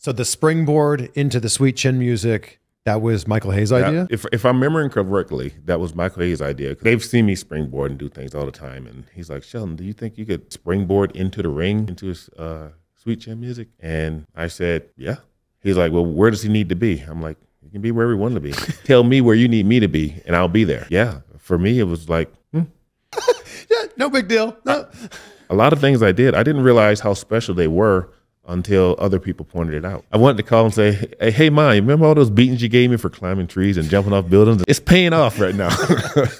So the springboard into the sweet chin music, that was Michael Hayes' idea? If if I'm remembering correctly, that was Michael Hayes' idea. They've seen me springboard and do things all the time, and he's like, Shelton, do you think you could springboard into the ring into his uh, sweet chin music? And I said, yeah. He's like, well, where does he need to be? I'm like, you can be wherever you want to be. Tell me where you need me to be, and I'll be there. Yeah. For me, it was like, hmm. yeah, no big deal. No. A lot of things I did, I didn't realize how special they were until other people pointed it out. I wanted to call and say, hey, hey, Ma, remember all those beatings you gave me for climbing trees and jumping off buildings? It's paying off right now.